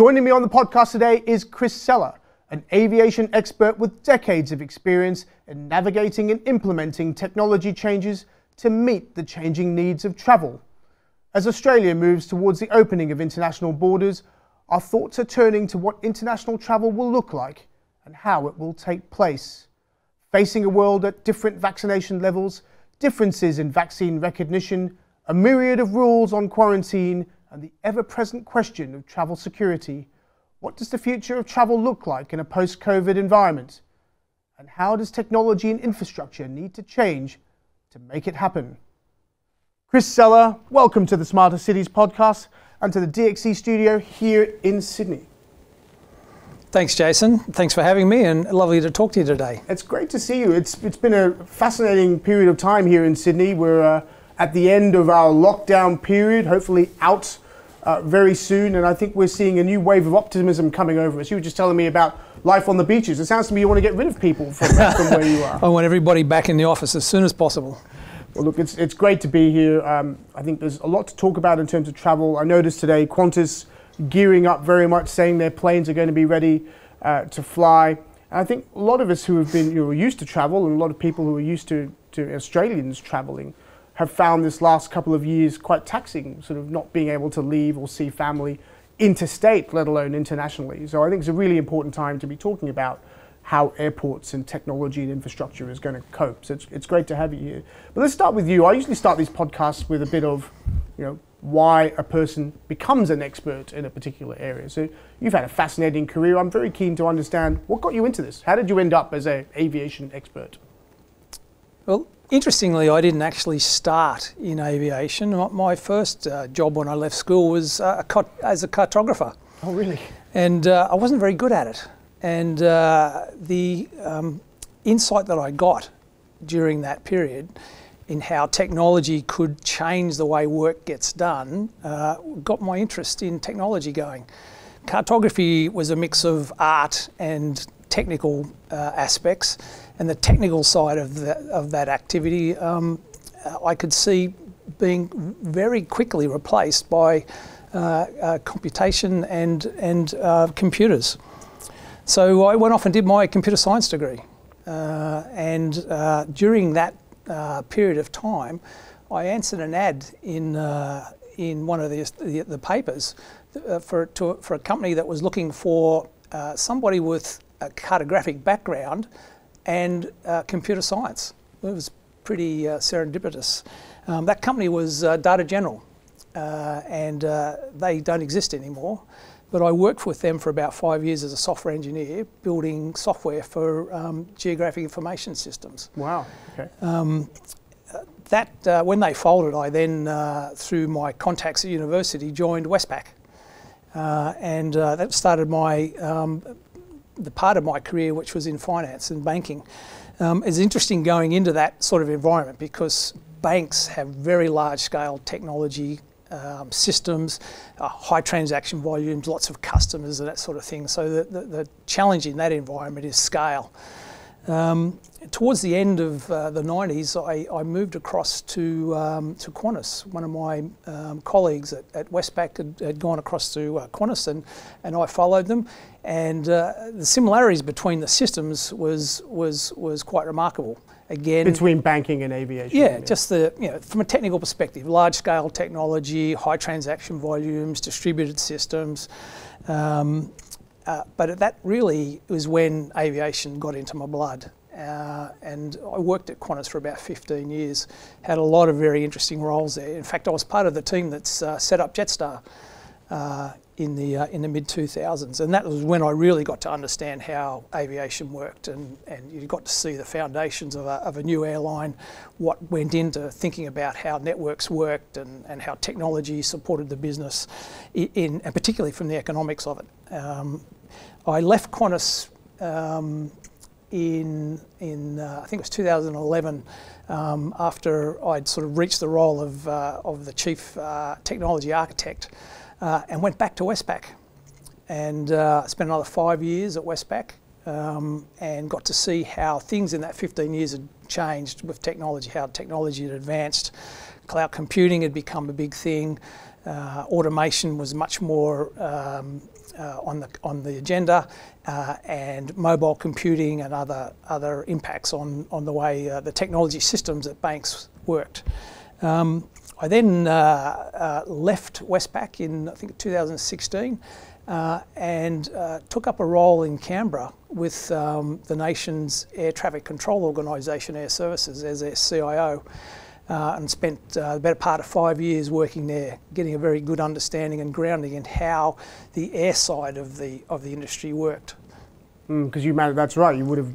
Joining me on the podcast today is Chris Seller, an aviation expert with decades of experience in navigating and implementing technology changes to meet the changing needs of travel. As Australia moves towards the opening of international borders, our thoughts are turning to what international travel will look like and how it will take place. Facing a world at different vaccination levels, differences in vaccine recognition, a myriad of rules on quarantine, and the ever present question of travel security. What does the future of travel look like in a post COVID environment? And how does technology and infrastructure need to change to make it happen? Chris Seller, welcome to the Smarter Cities podcast and to the DXC studio here in Sydney. Thanks, Jason. Thanks for having me, and lovely to talk to you today. It's great to see you. It's it's been a fascinating period of time here in Sydney. We're uh, at the end of our lockdown period, hopefully out uh, very soon, and I think we're seeing a new wave of optimism coming over us. You were just telling me about life on the beaches. It sounds to me you want to get rid of people from, from where you are. I want everybody back in the office as soon as possible. Well, look, it's, it's great to be here. Um, I think there's a lot to talk about in terms of travel. I noticed today Qantas gearing up very much, saying their planes are going to be ready uh, to fly. And I think a lot of us who have been you know, used to travel, and a lot of people who are used to, to Australians traveling, have found this last couple of years quite taxing, sort of not being able to leave or see family interstate, let alone internationally. So I think it's a really important time to be talking about how airports and technology and infrastructure is going to cope. So it's, it's great to have you here. But let's start with you. I usually start these podcasts with a bit of, you know, why a person becomes an expert in a particular area. So you've had a fascinating career. I'm very keen to understand what got you into this. How did you end up as an aviation expert? Well, interestingly, I didn't actually start in aviation. My first uh, job when I left school was uh, a as a cartographer. Oh, really? And uh, I wasn't very good at it. And uh, the um, insight that I got during that period in how technology could change the way work gets done uh, got my interest in technology going. Cartography was a mix of art and technical uh, aspects, and the technical side of, of that activity um, I could see being very quickly replaced by uh, uh computation and, and uh, computers. So I went off and did my computer science degree. Uh, and uh, during that uh, period of time, I answered an ad in, in one of the, the, the papers for, to, for a company that was looking for somebody with a cartographic background and computer science. It was pretty serendipitous. Um, that company was Data General, and they don't exist anymore. But I worked with them for about five years as a software engineer, building software for um, geographic information systems. Wow. Okay. Um, that uh, when they folded, I then, uh, through my contacts at university, joined Westpac, uh, and uh, that started my um, the part of my career which was in finance and banking. Um, it's interesting going into that sort of environment because banks have very large scale technology um, systems, uh, high transaction volumes, lots of customers and that sort of thing. So the, the, the challenge in that environment is scale. Um, towards the end of uh, the 90s, I, I, moved across to, um, to Qantas. One of my um, colleagues at, at Westpac had, had, gone across to uh, Qantas and, and I followed them. And uh, the similarities between the systems was, was, was quite remarkable again between banking and aviation. Yeah, yeah, just the you know from a technical perspective, large scale technology, high transaction volumes, distributed systems. Um, uh, but that really was when aviation got into my blood. Uh, and I worked at Qantas for about 15 years, had a lot of very interesting roles there. In fact, I was part of the team that's uh, set up Jetstar uh, in the uh, in the mid 2000s, and that was when I really got to understand how aviation worked, and, and you got to see the foundations of a, of a new airline, what went into thinking about how networks worked and, and how technology supported the business, in, and particularly from the economics of it. Um, I left Qantas um, in in uh, I think it was 2011. Um, after I'd sort of reached the role of, uh, of the chief uh, technology architect, uh, and went back to Westpac and uh, spent another five years at Westpac um, and got to see how things in that 15 years had changed with technology, how technology had advanced. Cloud computing had become a big thing. Uh, automation was much more um, uh, on the on the agenda, uh, and mobile computing and other other impacts on on the way uh, the technology systems at banks worked. Um, I then uh, uh, left Westpac in I think 2016. Uh, and took up a role in Canberra with um, the nation's air traffic control organisation, Air Services, as their CIO uh, and spent uh, the better part of five years working there, getting a very good understanding and grounding in how the air side of the of the industry worked. Because mm, you managed, that's right. You would have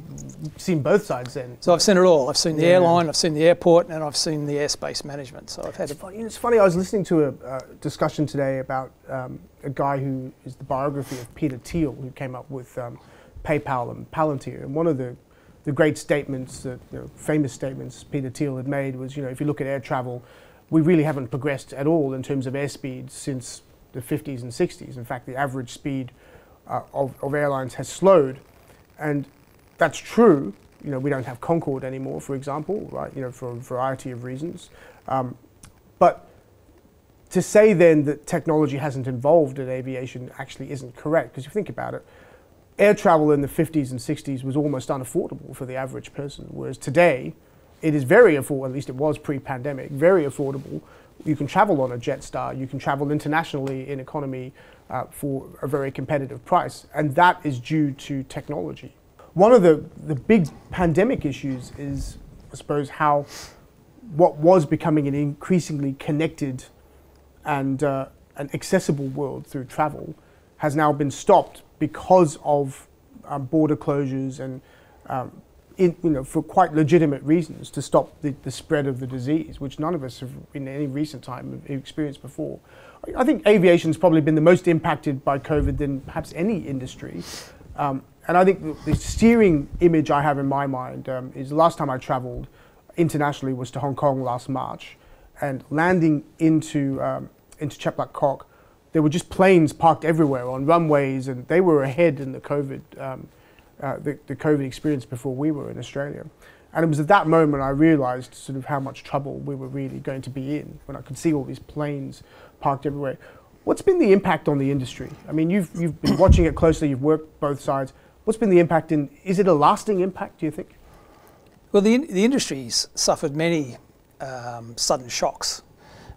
seen both sides then. So I've seen it all. I've seen the yeah. airline, I've seen the airport, and I've seen the airspace management. So I've had. It's, funny, it's funny. I was listening to a uh, discussion today about um, a guy who is the biography of Peter Thiel, who came up with um, PayPal and Palantir, and one of the the great statements, the you know, famous statements Peter Thiel had made was, you know, if you look at air travel, we really haven't progressed at all in terms of airspeed since the 50s and 60s. In fact, the average speed uh, of, of airlines has slowed, and that's true. You know, we don't have Concorde anymore, for example, right? You know, for a variety of reasons. Um, but to say then that technology hasn't evolved in aviation actually isn't correct, because if you think about it, air travel in the 50s and 60s was almost unaffordable for the average person, whereas today it is very affordable, at least it was pre-pandemic, very affordable. You can travel on a Jetstar, you can travel internationally in economy uh, for a very competitive price, and that is due to technology. One of the, the big pandemic issues is, I suppose, how what was becoming an increasingly connected and uh, an accessible world through travel has now been stopped because of um, border closures and um, you know, for quite legitimate reasons to stop the, the, spread of the disease, which none of us have in any recent time experienced before. I think aviation's probably been the most impacted by COVID than perhaps any industry. Um, and I think the, steering image I have in my mind um, is the last time I traveled internationally was to Hong Kong last March, and landing into um, into Chek Lap Kok there were just planes parked everywhere on runways, and they were ahead in the COVID, um, uh, the, the COVID experience before we were in Australia. And it was at that moment I realised sort of how much trouble we were really going to be in when I could see all these planes parked everywhere. What's been the impact on the industry? I mean, you've, you've been watching it closely, you've worked both sides. What's been the impact, and is it a lasting impact, do you think? Well, the, the industry's suffered many um, sudden shocks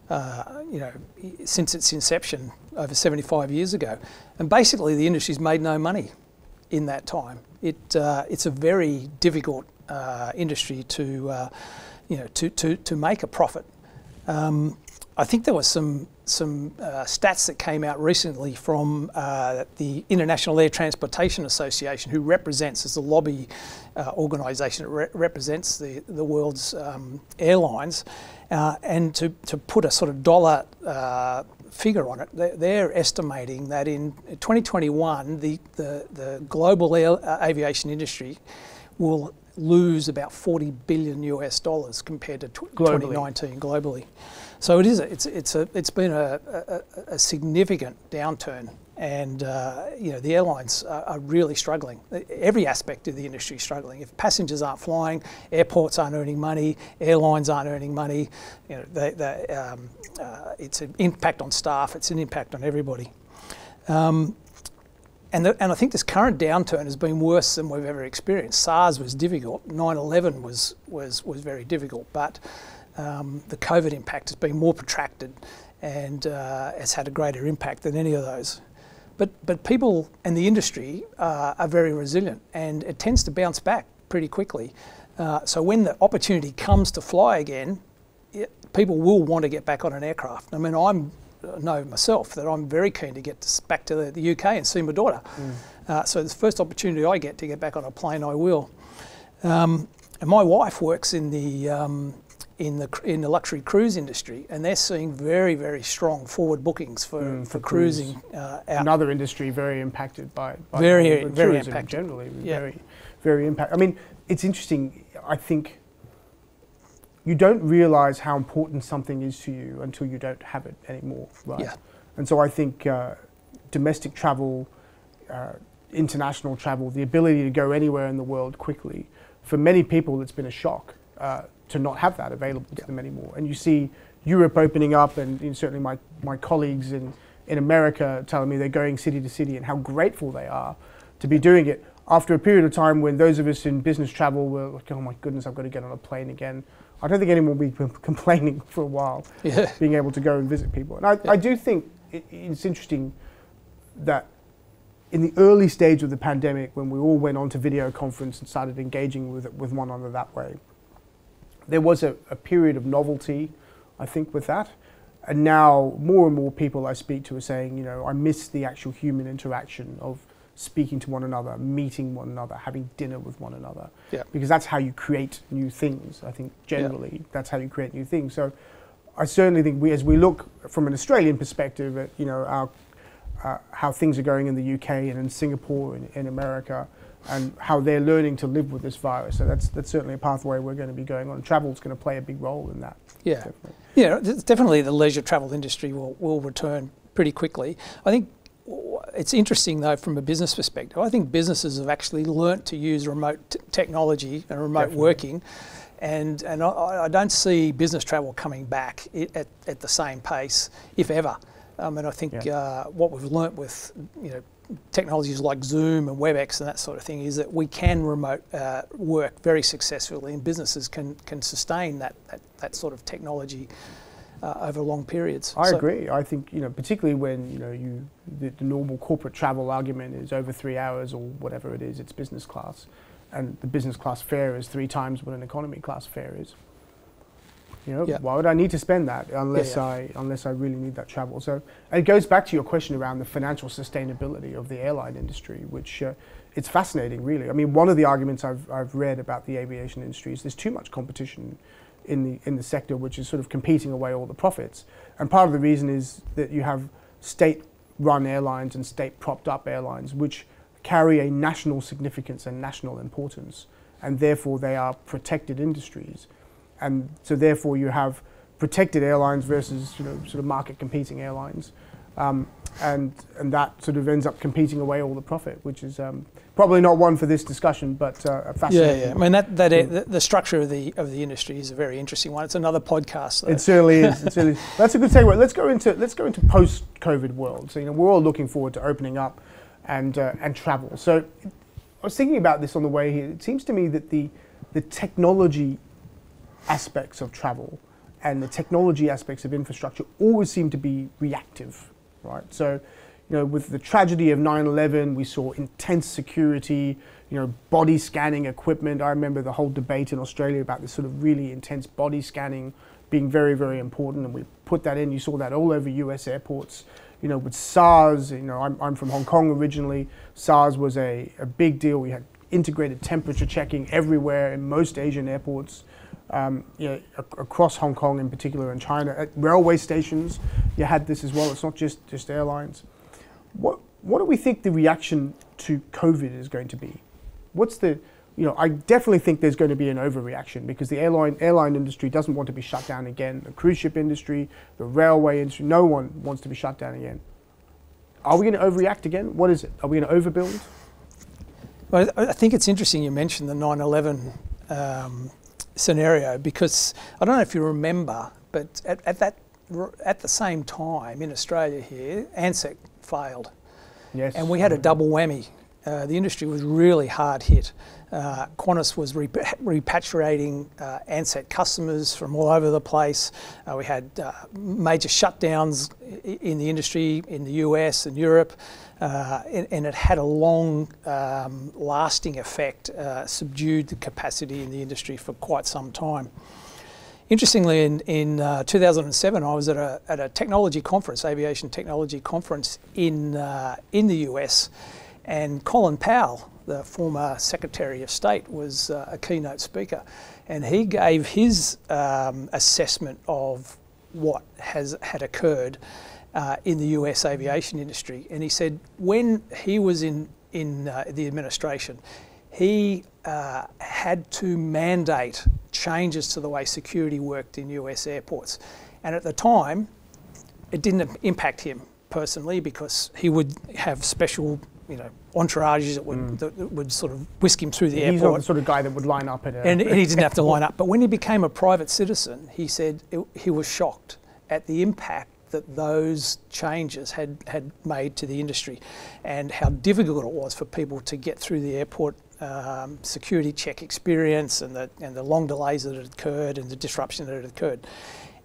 uh, you know, since its inception over 75 years ago. And basically, the industry's made no money in that time. It, uh, it's a very difficult uh, industry to, uh, you know, to, to, to make a profit. Um, I think there was some some uh, stats that came out recently from uh, the International Air Transportation Association, who represents as the lobby uh, organisation that re represents the the world's um, airlines, uh, and to, to put a sort of dollar uh, figure on it, they're, they're, estimating that in 2021, the, the, the global air, uh, aviation industry will lose about 40 billion US dollars compared to globally. 2019 globally. So it is. A, it's it's a it's been a, a, a significant downturn and uh, you know the airlines are, are, really struggling. Every aspect of the industry is struggling. If passengers aren't flying, airports aren't earning money, airlines aren't earning money. You know, they, they, um, uh, it's an impact on staff. It's an impact on everybody. Um, and, the, and I think this current downturn has been worse than we've ever experienced. SARS was difficult. 9/11 was was was very difficult, but um, the COVID impact has been more protracted and uh, has had a greater impact than any of those. But, but people and the industry uh, are very resilient and it tends to bounce back pretty quickly. Uh, so when the opportunity comes to fly again, it, people will want to get back on an aircraft. I mean, I'm know myself that I'm very keen to get to, back to the, the, UK and see my daughter. Mm. Uh, so the first opportunity I get to get back on a plane, I will. Um, and my wife works in the um, in the in the luxury cruise industry, and they're seeing very very strong forward bookings for, mm, for, for, cruising uh, out. Another industry very impacted by, by very very impacted generally. Yeah. Very very impact. I mean, it's interesting. I think you don't realise how important something is to you until you don't have it anymore, right? Yeah. And so I think uh, domestic travel, uh, international travel, the ability to go anywhere in the world quickly, for many people, it's been a shock. Uh, to not have that available to them anymore. And you see Europe opening up, and, and certainly my, my colleagues in, in America telling me they're going city to city and how grateful they are to be doing it. After a period of time when those of us in business travel were like, oh my goodness, I've got to get on a plane again. I don't think anyone will be complaining for a while, yeah. being able to go and visit people. And I, yeah. I do think it, it's interesting that in the early stage of the pandemic, when we all went on to video conference and started engaging with, with one another that way, there was a, a period of novelty, I think, with that. And now more and more people I speak to are saying, you know, I miss the actual human interaction of speaking to one another, meeting one another, having dinner with one another. Yeah. Because that's how you create new things. I think generally yeah. that's how you create new things. So I certainly think we, as we look from an Australian perspective at, you know, our, uh, how things are going in the UK and in Singapore and in America, and how they're learning to live with this virus. So that's that's certainly a pathway we're going to be going on. Travel is going to play a big role in that. Yeah, definitely. yeah, definitely the leisure travel industry will will return pretty quickly. I think it's interesting though from a business perspective. I think businesses have actually learnt to use remote t- technology and remote Definitely. working, and and I, I, don't see business travel coming back at, at the same pace, if ever. Um, and I think yeah. uh, what we've learnt with you know technologies like Zoom and WebEx and that sort of thing is that we can remote uh, work very successfully, and businesses can can sustain that that, that sort of technology uh, over long periods. I so agree. I think you know, particularly when you know you the, the, normal corporate travel argument is over three hours or whatever it is, it's business class, and the business class fare is three times what an economy class fare is. You know, yeah. why would I need to spend that unless yeah, yeah. I unless I really need that travel? So it goes back to your question around the financial sustainability of the airline industry, which. Uh, it's fascinating, really. I mean, one of the arguments I've, I've read about the aviation industry is there's too much competition in the in the sector, which is sort of competing away all the profits. And part of the reason is that you have state-run airlines and state-propped-up airlines, which carry a national significance and national importance, and therefore they are protected industries. And so therefore you have protected airlines versus you know sort of market competing airlines. Um, and and that sort of ends up competing away all the profit, which is um, probably not one for this discussion, but uh, fascinating. Yeah, yeah. I mean that that the, the, structure of the of the industry is a very interesting one. It's another podcast. Though. It certainly is. It certainly is. That's a good segue. Let's go into let's go into post COVID world. So you know we're all looking forward to opening up and uh, and travel. So I was thinking about this on the way here. It seems to me that the the technology aspects of travel and the technology aspects of infrastructure always seem to be reactive right? So, you know, with the tragedy of 9/11, we saw intense security, you know, body scanning equipment. I remember the whole debate in Australia about this sort of really intense body scanning being very, very important, and we put that in. You saw that all over U.S. airports. You know, with SARS, you know, I'm, I'm from Hong Kong originally. SARS was a, a big deal. We had integrated temperature checking everywhere in most Asian airports um, you know, across Hong Kong in particular and China. At railway stations, you had this as well. It's not just, just airlines. What, what do we think the reaction to COVID is going to be? What's the, you know, I definitely think there's going to be an overreaction because the airline airline industry doesn't want to be shut down again. The cruise ship industry, the railway industry, no one wants to be shut down again. Are we going to overreact again? What is it? Are we going to overbuild? Well, I think it's interesting you mentioned the 9/11 um, scenario because I don't know if you remember, but at, at that at the same time in Australia here, Ansett failed. Yes. And we had a double whammy. Uh, the industry was really hard hit. Uh, Qantas was repatriating uh, Ansett customers from all over the place. Uh, we had uh, major shutdowns in the industry in the US and Europe, uh, and, and, it had a long um, lasting effect, uh, subdued the capacity in the industry for quite some time. Interestingly, in, in 2007, I was at a, at a technology conference, aviation technology conference in, in the US, and Colin Powell, the former Secretary of State, was uh, a keynote speaker, and he gave his um, assessment of what has had occurred uh, in the U.S. aviation industry. And he said when he was in in uh, the administration, he uh, had to mandate changes to the way security worked in U.S. airports, and at the time, it didn't impact him personally because he would have special you know entourages that would, that would sort of whisk him through the He's airport. the sort of guy that would line up at a. and, and he didn't have to line up. But when he became a private citizen, he said it, he was shocked at the impact that those changes had, had made to the industry and how difficult it was for people to get through the airport um, security check experience and the, and the long delays that had occurred and the disruption that had occurred.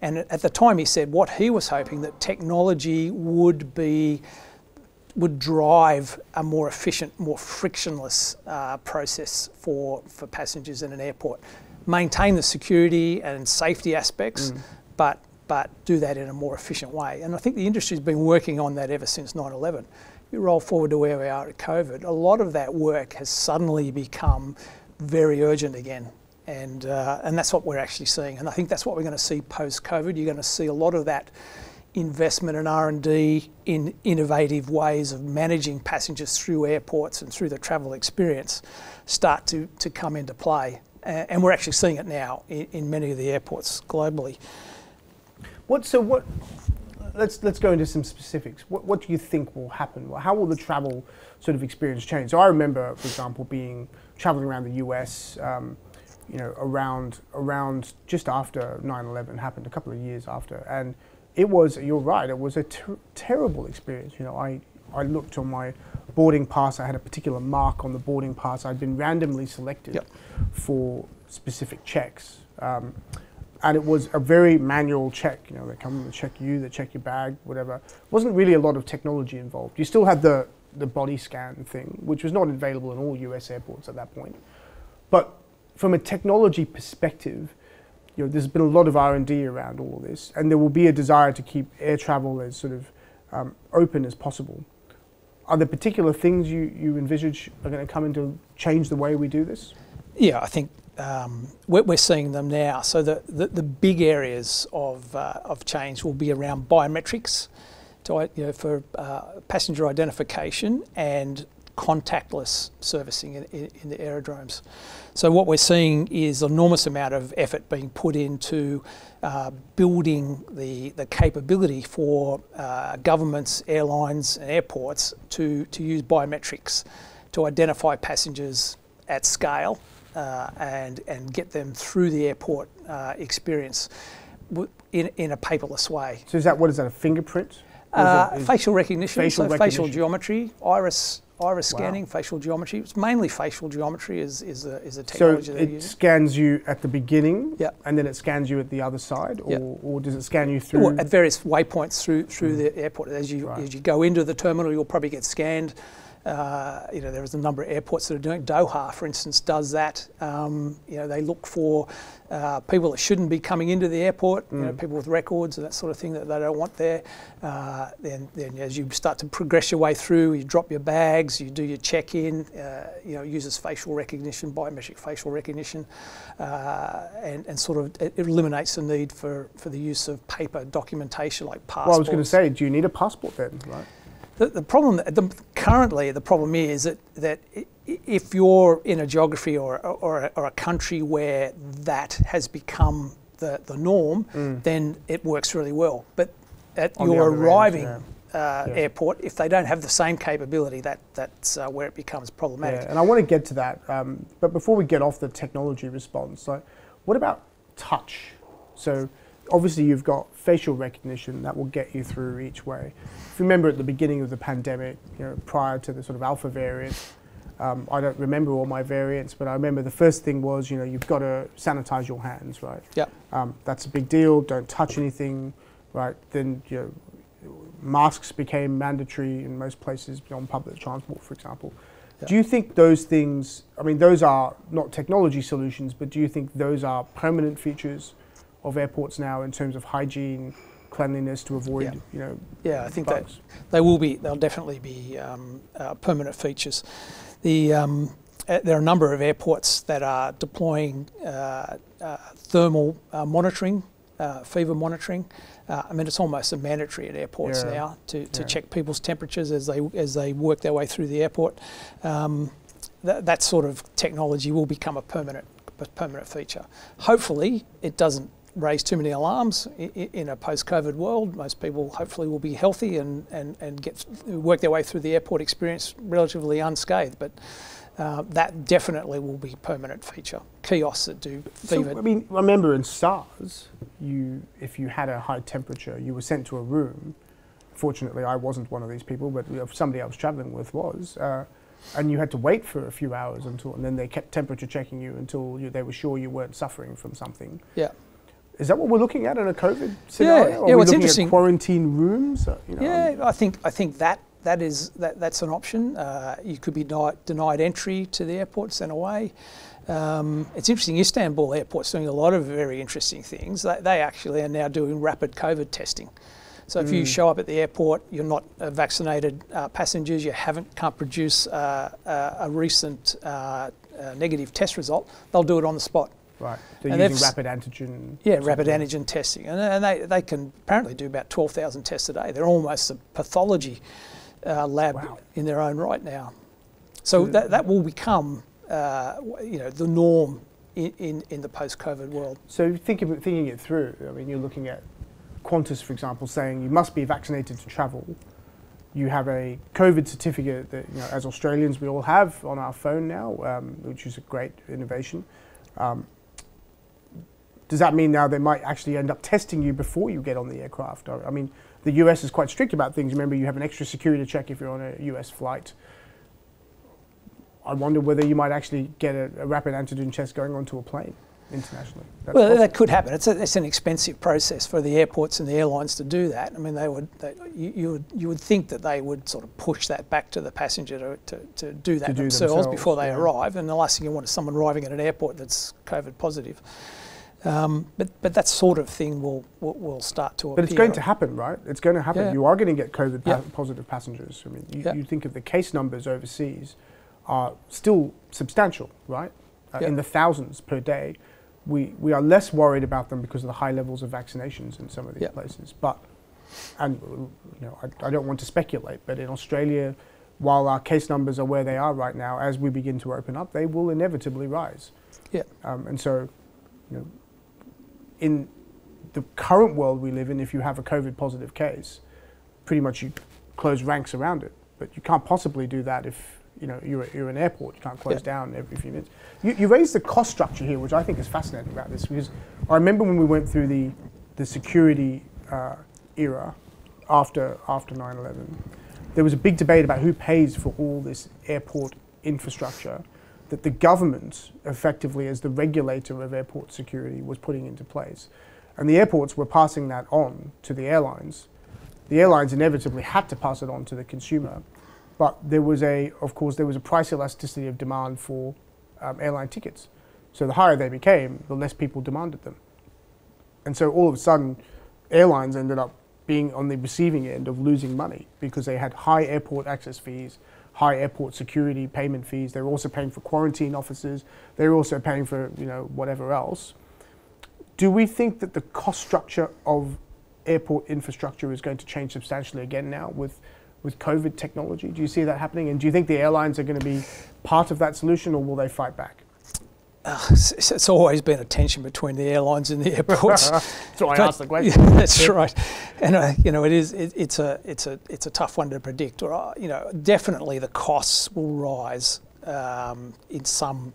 And at the time, he said what he was hoping that technology would be would drive a more efficient, more frictionless uh, process for, for passengers in an airport. Maintain the security and safety aspects, but, but do that in a more efficient way. And I think the industry's been working on that ever since 9 11. You roll forward to where we are at COVID, a lot of that work has suddenly become very urgent again. And, uh, and that's what we're actually seeing. And I think that's what we're going to see post-COVID. You're going to see a lot of that investment in R&D in innovative ways of managing passengers through airports and through the travel experience start to, to come into play. And we're actually seeing it now in, in many of the airports globally. What so what? Let's let's go into some specifics. What what do you think will happen? How will the travel sort of experience change? So I remember, for example, being traveling around the U.S. Um, you know, around around just after 9/11 happened, a couple of years after, and it was. You're right. It was a ter- terrible experience. You know, I I looked on my boarding pass. I had a particular mark on the boarding pass. I'd been randomly selected Yep. for specific checks. Um, and it was a very manual check. You know, they come and check you, they check your bag, whatever. wasn't really a lot of technology involved. You still had the the body scan thing, which was not available in all U.S. airports at that point. But from a technology perspective, you know, there's been a lot of R and D around all of this, and there will be a desire to keep air travel as sort of um, open as possible. Are there particular things you, you envisage are going to come into change the way we do this? Yeah, I think um, we're, we're seeing them now. So the, the, the big areas of, uh, of change will be around biometrics, to, you know, for uh, passenger identification and contactless servicing in, in, in the aerodromes. So what we're seeing is enormous amount of effort being put into uh, building the, the capability for uh, governments, airlines and airports to, to use biometrics to identify passengers at scale uh, and, and get them through the airport uh, experience in, in a paperless way. So is that what is that a fingerprint? Is Uh, it- is- facial recognition, facial so facial geometry, iris iris Wow. scanning, facial geometry. It's mainly facial geometry is, is, a, is a So technology that it scans you at the beginning, Yeah. and then it scans you at the other side, or, Yeah. or does it scan you through? Well, at various waypoints through through the airport. As you Right. as you go into the terminal, you'll probably get scanned. Uh, you know, there is a number of airports that are doing. it. Doha, for instance, does that. Um, you know, they look for uh, people that shouldn't be coming into the airport. You know, people with records and that sort of thing that they don't want there. Uh, then, then as you start to progress your way through, you drop your bags, you do your check-in. Uh, you know, uses facial recognition, biometric facial recognition, uh, and and sort of it eliminates the need for for the use of paper documentation like passports. well, I was going to say, do you need a passport then, right? The, the problem, the, currently, the problem is that, that if you're in a geography or, or, a, or a country where that has become the, the norm, then it works really well. But at Mm. On your other end, arriving yeah. uh, Yeah. airport, if they don't have the same capability, that, that's uh, where it becomes problematic. Yeah, and I want to get to that. Um, but before we get off the technology response, like, what about touch? So, obviously, you've got facial recognition that will get you through each way. If you remember at the beginning of the pandemic, you know, prior to the sort of alpha variant, um, I don't remember all my variants, but I remember the first thing was, you know, you've got to sanitize your hands, right? Yep. Um, that's a big deal. Don't touch anything, right? Then you know, masks became mandatory in most places on public transport, for example. Yeah. Do you think those things? I mean, those are not technology solutions, but do you think those are permanent features of airports now in terms of hygiene, cleanliness to avoid, Yeah. you know, Yeah, I think that they will be. They'll definitely be um, uh, permanent features. The um, uh, there are a number of airports that are deploying uh, uh, thermal uh, monitoring, uh, fever monitoring. Uh, I mean, it's almost a mandatory at airports Yeah. now to, to Yeah. check people's temperatures as they as they work their way through the airport. Um, that, that sort of technology will become a permanent a permanent feature. Hopefully, it doesn't raise too many alarms in, a post-COVID world. Most people hopefully will be healthy and, and, and get work their way through the airport experience relatively unscathed. But uh, that definitely will be a permanent feature. Kiosks that do fever. So, I mean, remember in SARS, you if you had a high temperature, you were sent to a room. Fortunately, I wasn't one of these people, but somebody I was traveling with was. Uh, and you had to wait for a few hours until, and then they kept temperature checking you until you, they were sure you weren't suffering from something. Yeah. Is that what we're looking at in a COVID scenario? Yeah, yeah. What's interesting? quarantine rooms. Uh, you know, yeah, I think I think that that is that, that's an option. Uh, you could be denied, denied entry to the airport, sent away. Um, it's interesting. Istanbul Airport's doing a lot of very interesting things. They, they actually are now doing rapid COVID testing. So if mm. you show up at the airport, you're not a vaccinated uh, passengers, you haven't can't produce uh, uh a recent uh, uh, negative test result, they'll do it on the spot. Right. They're and using rapid antigen. Yeah, rapid antigen testing, and, and, they, they can apparently do about 12,000 tests a day. They're almost a pathology uh, lab wow. in their own right now. So that, that will become, uh, you know, the norm in, in, in the post-COVID world. So think about, thinking it through, I mean, you're looking at Qantas, for example, saying you must be vaccinated to travel. You have a COVID certificate that, you know, as Australians, we all have on our phone now, um, which is a great innovation. Um, does that mean now they might actually end up testing you before you get on the aircraft? I mean, the US is quite strict about things. Remember, you have an extra security check if you're on a US flight. I wonder whether you might actually get a, a rapid antigen test going onto a plane internationally. That's well, possible. that could happen. It's, a, it's an expensive process for the airports and the airlines to do that. I mean, they would, they, you, you, would, you would think that they would sort of push that back to the passenger to, to, to do that to themselves, do themselves, before they yeah. arrive. And the last thing you want is someone arriving at an airport that's COVID positive. Um, but but that sort of thing will will, will start to. But it's going to happen, right? It's going to happen. Yeah. You are going to get COVID pa- positive passengers. I mean, you, yeah. you, think of the case numbers overseas are still substantial, right? Uh, in the thousands per day. We we are less worried about them because of the high levels of vaccinations in some of these places. But and you know, I, I don't want to speculate, but in Australia. While our case numbers are where they are right now, as we begin to open up, they will inevitably rise. Yeah. Um, and so, you know, in the current world we live in, if you have a COVID positive case, pretty much you close ranks around it. But you can't possibly do that if you know you're, you're an airport. You can't close yeah. down every few minutes. You, you raised the cost structure here, which I think is fascinating about this because I remember when we went through the the security uh, era after after 9/11, there was a big debate about who pays for all this airport infrastructure that the government, effectively as the regulator of airport security, was putting into place. And the airports were passing that on to the airlines. The airlines inevitably had to pass it on to the consumer. But there was a, of course, there was a price elasticity of demand for um, airline tickets. So the higher they became, the less people demanded them. And so all of a sudden, airlines ended up being on the receiving end of losing money because they had high airport access fees, high airport security payment fees. They're also paying for quarantine officers. They're also paying for you know whatever else. Do we think that the cost structure of airport infrastructure is going to change substantially again now with with COVID technology? Do you see that happening? And do you think the airlines are going to be part of that solution, or will they fight back? Uh, it's, it's, always been a tension between the airlines and the airports. that's why I asked the question. Yeah, that's right, and uh, you know it is it, it's a it's a it's a tough one to predict. Or uh, you know definitely the costs will rise um, in some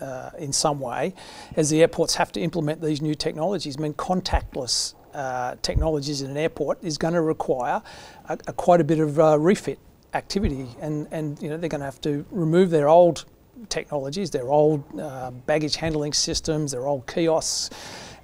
uh, in some way as the airports have to implement these new technologies. I mean contactless uh, technologies in an airport is going to require a, a quite a bit of uh, refit activity, and and you know they're going to have to remove their old technologies, their old uh, baggage handling systems, their old kiosks,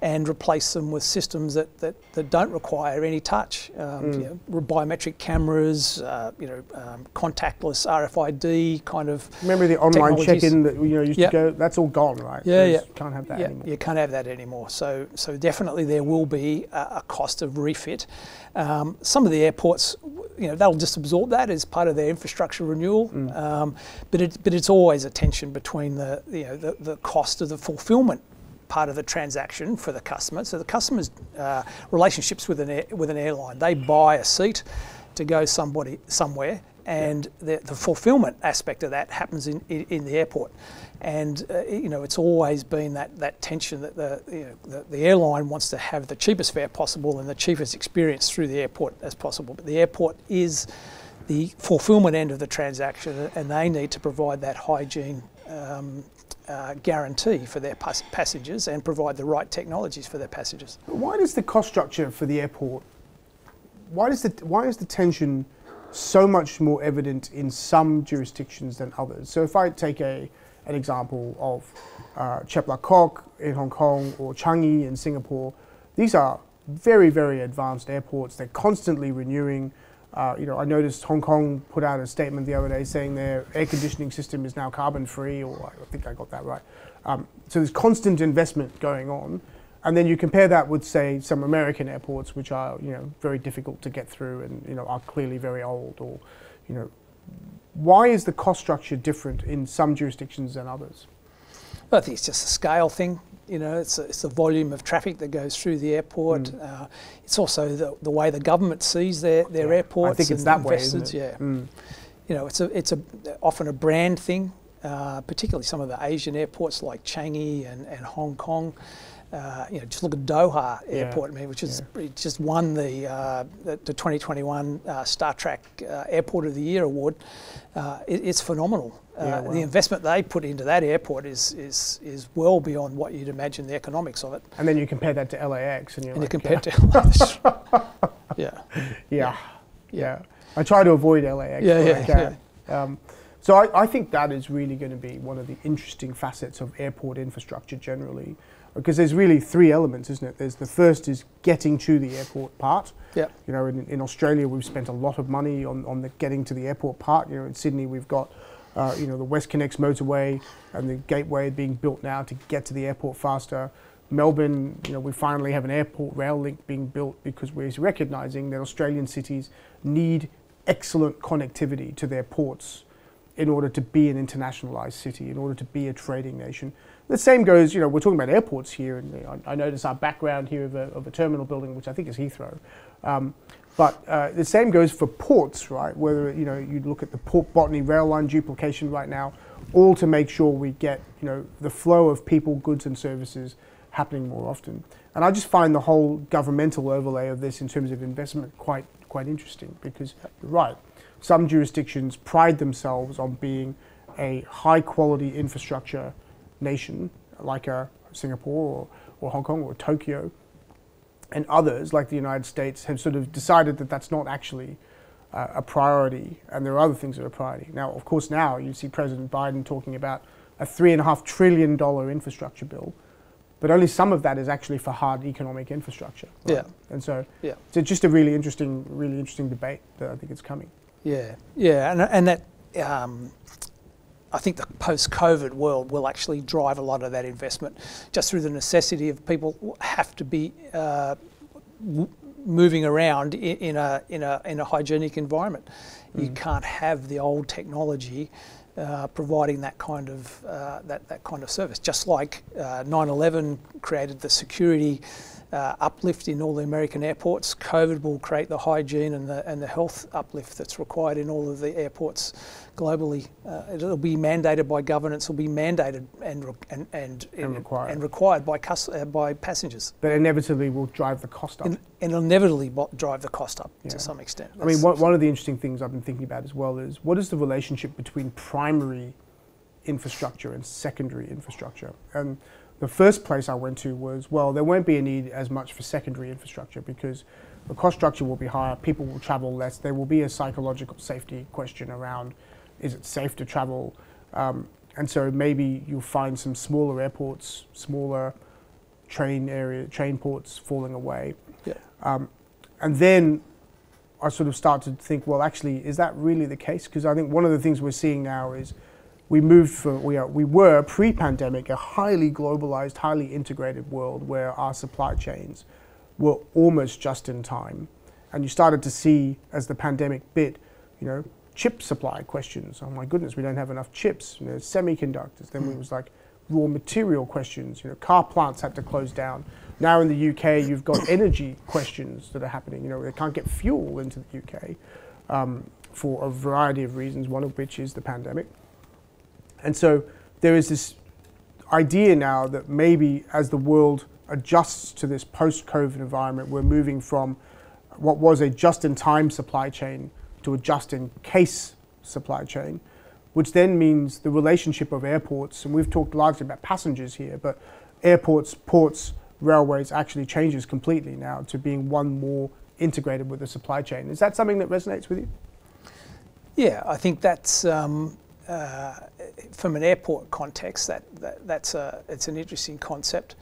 and replace them with systems that, that, that don't require any touch. Um, mm. you know, biometric cameras, uh, you know, um, contactless RFID kind of. Remember the online check-in that you know used yep. to go. That's all gone, right? Yeah, yeah. You can't have that yeah, anymore. You can't have that anymore. So, so definitely there will be a, a cost of refit. Um, some of the airports, you know, they'll just absorb that as part of their infrastructure renewal. Mm. Um, but it, but it's always a tension between the you know the, the cost of the fulfilment part of the transaction for the customer. So the customer's uh, relationships with an air, with an airline, they buy a seat, to go somebody somewhere, and the, the fulfillment aspect of that happens in, in, in the airport. And uh, you know, it's always been that, that tension that the, you know, the the airline wants to have the cheapest fare possible and the cheapest experience through the airport as possible. But the airport is the fulfillment end of the transaction, and they need to provide that hygiene um, uh, guarantee for their pas- passengers and provide the right technologies for their passengers. Why does the cost structure for the airport? Why does the why is the tension so much more evident in some jurisdictions than others? So if I take a an example of uh, Chek Kok in Hong Kong or Changi in Singapore, these are very very advanced airports. They're constantly renewing. Uh, you know, I noticed Hong Kong put out a statement the other day saying their air conditioning system is now carbon free, or I think I got that right. Um, so there's constant investment going on, and then you compare that with, say, some American airports, which are you know very difficult to get through and you know are clearly very old, or you know, why is the cost structure different in some jurisdictions than others? I think it's just a scale thing. You know, it's, it's the volume of traffic that goes through the airport. Mm. Uh, it's also the, the way the government sees their, their Yeah, I airports. think it's and that way, it? Yeah, Mm. you know, it's a it's a often a brand thing. Uh, particularly some of the Asian airports like Changi and, and Hong Kong. Uh, you know, just look at Doha Yeah, Airport, I mean, which is it just won the uh, the, the 2021 uh, Skytrax uh, Airport of the Year award. Uh, it, it's phenomenal. Uh, Yeah, wow. The investment they put into that airport is is is well beyond what you'd imagine the economics of it. And then you compare that to LAX, and you're And you like, compare to yeah, yeah, yeah. I try to avoid LAX Yeah, yeah, I can. Um, so I, I think that is really going to be one of the interesting facets of airport infrastructure generally, because there's really three elements, isn't it? There's the first is getting to the airport part. yeah, You know, in, in Australia, we've spent a lot of money on, on the getting to the airport part. You know, in Sydney, we've got, uh, you know, the WestConnex motorway and the gateway being built now to get to the airport faster. Melbourne, you know, we finally have an airport rail link being built because we're recognizing that Australian cities need excellent connectivity to their ports in order to be an internationalized city, in order to be a trading nation. The same goes, you know, we're talking about airports here, and I, I notice our background here of a, of a terminal building, which I think is Heathrow. Um, but uh, the same goes for ports, right? Whether you know you look at the port botany rail line duplication right now, all to make sure we get you know the flow of people, goods, and services happening more often. And I just find the whole governmental overlay of this in terms of investment quite quite interesting because you're right. Some jurisdictions pride themselves on being a high quality infrastructure nation, like a Singapore or, or Hong Kong or Tokyo, and others, like the United States, have sort of decided that that's not actually uh, a priority, and there are other things that are a priority. Now, of course, now you see President Biden talking about a three and a half trillion dollar infrastructure bill, but only some of that is actually for hard economic infrastructure. right? Yeah. and so yeah. it's just a really interesting, really interesting debate that I think is coming. Yeah, yeah, and and that um, I think the post-COVID world will actually drive a lot of that investment, just through the necessity of people have to be uh, w- moving around in, in a in a in a hygienic environment. You can't have the old technology. Uh, providing that kind of uh, that, that kind of service, just like uh, 9/11 created the security uh, uplift in all the American airports. COVID will create the hygiene and the, and the health uplift that's required in all of the airports globally. Uh, it'll be mandated by governance. It'll be mandated and re- and and, And required. and required by cus- uh, by passengers, But inevitably will drive the cost up. and, and it'll inevitably drive the cost up Yeah. to some extent. I mean, one, one of the interesting things I've been thinking about as well is what is the relationship between primary infrastructure and secondary infrastructure? And the first place I went to was, well, there won't be a need as much for secondary infrastructure because the cost structure will be higher, people will travel less, there will be a psychological safety question around is it safe to travel? Um, and so maybe you'll find some smaller airports, smaller train area, train ports falling away. Yeah. Um, and then I sort of start to think, well, actually, is that really the case? Because I think one of the things we're seeing now is we moved from we are we were pre-pandemic a highly globalized, highly integrated world where our supply chains were almost just in time, and you started to see as the pandemic bit, you know, chip supply questions. Oh my goodness, we don't have enough chips. You know, semiconductors. Then it was like, raw material questions. You know, car plants had to close down. Now in the UK, you've got energy questions that are happening. You know, they can't get fuel into the UK um, for a variety of reasons. One of which is the pandemic. And so there is this idea now that maybe as the world adjusts to this post-COVID environment, we're moving from what was a just-in-time supply chain to a just-in-case supply chain, which then means the relationship of airports, and we've talked largely about passengers here, but airports, ports, railways actually changes completely now to being one more integrated with the supply chain. Is that something that resonates with you? Yeah, I think that's um, uh, from an airport context. That, that that's a it's an interesting concept.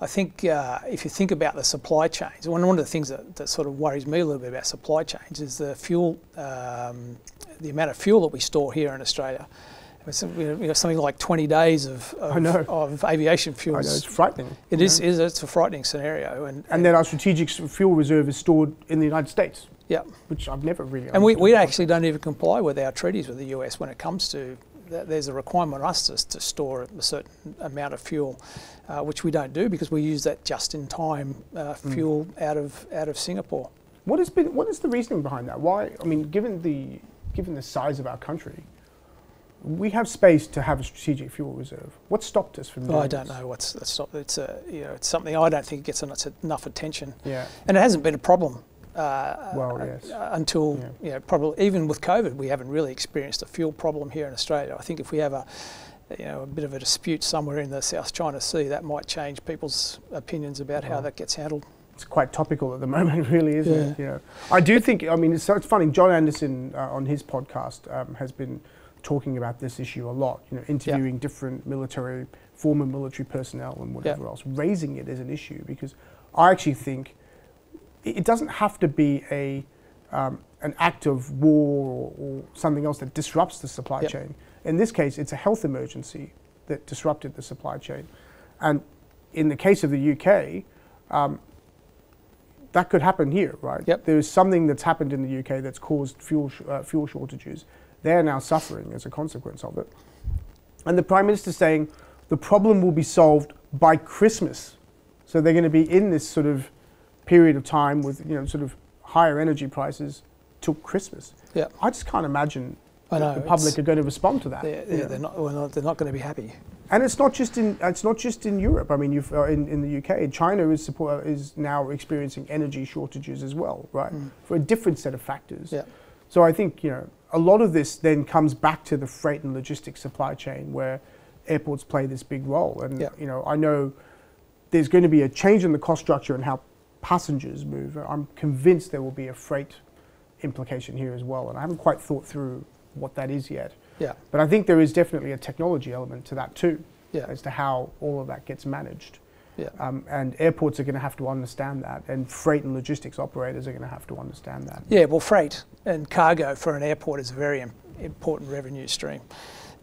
I think uh, if you think about the supply chains, one, one of the things that, that sort of worries me a little bit about supply chains is the fuel, um, the amount of fuel that we store here in Australia. We have something like 20 days of, of, of aviation fuel. I know, it's frightening. It is, is, it's a frightening scenario. And, and, and then our strategic fuel reserve is stored in the United States. Yeah. Which I've never really And we, we actually don't even comply with our treaties with the US when it comes to there's a requirement on us to, to store a certain amount of fuel, uh, which we don't do because we use that just-in-time uh, mm. fuel mm. out of out of Singapore. What has been what is the reasoning behind that? Why? I mean, given the given the size of our country, we have space to have a strategic fuel reserve. What stopped us from? Oh, I don't know what's stopped. It's a you know it's something I don't think gets enough attention. Yeah, and it hasn't been a problem uh, well, yes. uh, until yeah. you know, probably even with COVID, we haven't really experienced a fuel problem here in Australia. I think if we have a you know a bit of a dispute somewhere in the South China Sea, that might change people's opinions about how that gets handled. It's quite topical at the moment, really, isn't yeah. it? You know, I do think. I mean, it's, it's funny. John Anderson uh, on his podcast um, has been talking about this issue a lot. You know, interviewing different military, former military personnel, and whatever else, raising it as an issue because I actually think it doesn't have to be a um, an act of war or, or, something else that disrupts the supply yep. chain. In this case, it's a health emergency that disrupted the supply chain, and in the case of the UK. Um, that could happen here, right? Yep. There's something that's happened in the UK that's caused fuel sh- uh, fuel shortages. They're now suffering as a consequence of it. And the Prime Minister saying the problem will be solved by Christmas. So they're going to be in this sort of period of time with you know sort of higher energy prices till Christmas. Yeah. I just can't imagine know, the public are going to respond to that. They're, yeah, they're not, well, they're not going to be happy. And it's not just in it's not just in Europe. I mean, you've, uh, in in the UK, China is support, is now experiencing energy shortages as well, right? Mm. For a different set of factors. Yeah. So I think you know a lot of this then comes back to the freight and logistics supply chain where airports play this big role. And yeah. you know, I know there's going to be a change in the cost structure and how passengers move, I'm convinced there will be a freight implication here as well. And I haven't quite thought through what that is yet. Yeah. But I think there is definitely a technology element to that too, yeah. as to how all of that gets managed. Yeah. Um, and airports are going to have to understand that, and freight and logistics operators are going to have to understand that. Yeah, well, freight and cargo for an airport is a very Im- important revenue stream.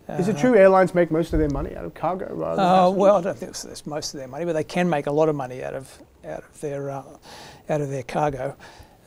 Is it true airlines make most of their money out of cargo rather? than? Uh, well, I don't think it's most of their money, but they can make a lot of money out of out of their uh, out of their cargo.